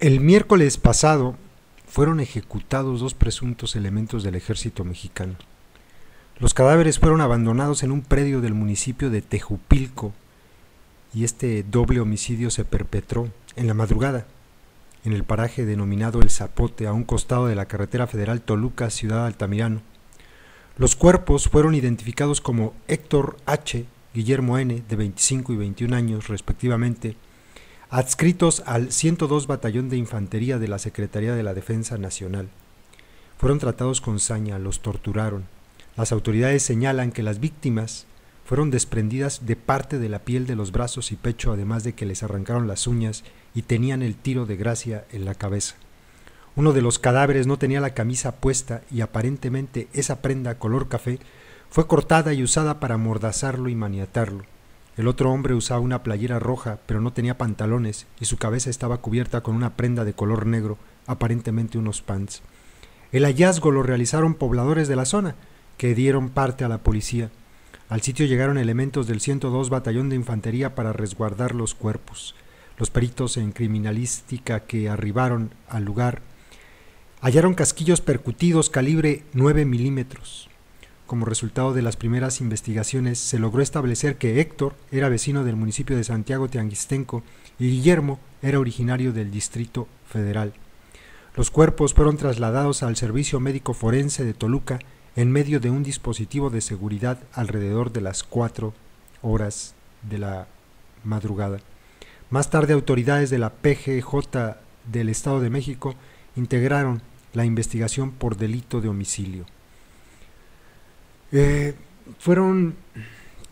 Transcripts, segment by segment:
El miércoles pasado fueron ejecutados dos presuntos elementos del ejército mexicano. Los cadáveres fueron abandonados en un predio del municipio de Tejupilco y este doble homicidio se perpetró en la madrugada en el paraje denominado El Zapote, a un costado de la carretera federal Toluca, Ciudad Altamirano. Los cuerpos fueron identificados como Héctor H., Guillermo N., de 25 y 21 años respectivamente, adscritos al 102 Batallón de Infantería de la Secretaría de la Defensa Nacional. Fueron tratados con saña, los torturaron. Las autoridades señalan que las víctimas fueron desprendidas de parte de la piel de los brazos y pecho, además de que les arrancaron las uñas y tenían el tiro de gracia en la cabeza. Uno de los cadáveres no tenía la camisa puesta y aparentemente esa prenda color café fue cortada y usada para amordazarlo y maniatarlo. El otro hombre usaba una playera roja, pero no tenía pantalones y su cabeza estaba cubierta con una prenda de color negro, aparentemente unos pants. El hallazgo lo realizaron pobladores de la zona, que dieron parte a la policía. Al sitio llegaron elementos del 102 Batallón de Infantería para resguardar los cuerpos. Los peritos en criminalística que arribaron al lugar hallaron casquillos percutidos calibre 9 milímetros. Como resultado de las primeras investigaciones, se logró establecer que Héctor era vecino del municipio de Santiago Teanguistenco y Guillermo era originario del Distrito Federal. Los cuerpos fueron trasladados al Servicio Médico Forense de Toluca en medio de un dispositivo de seguridad alrededor de las cuatro horas de la madrugada. Más tarde autoridades de la PGJ del Estado de México integraron la investigación por delito de homicidio. Eh, fueron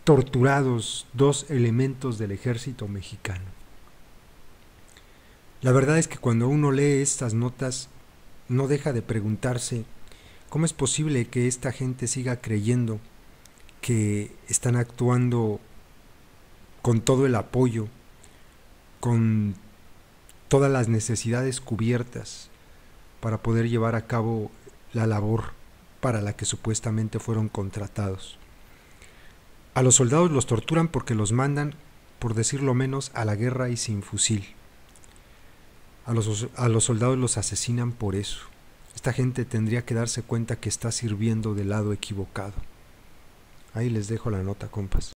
torturados dos elementos del ejército mexicano. La verdad es que cuando uno lee estas notas no deja de preguntarse cómo es posible que esta gente siga creyendo que están actuando con todo el apoyo con todas las necesidades cubiertas para poder llevar a cabo la labor para la que supuestamente fueron contratados. A los soldados los torturan porque los mandan, por decirlo menos, a la guerra y sin fusil. A los, a los soldados los asesinan por eso. Esta gente tendría que darse cuenta que está sirviendo del lado equivocado. Ahí les dejo la nota, compas.